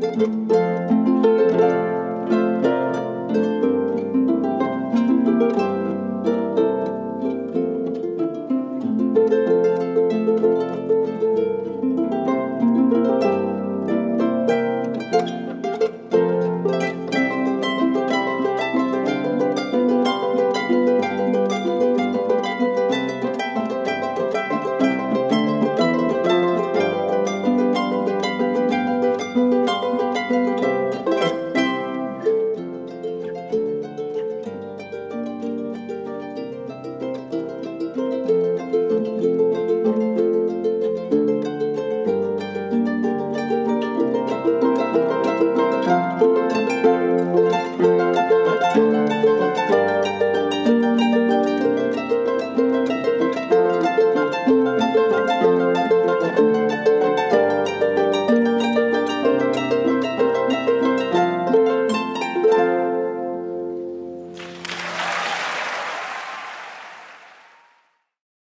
Música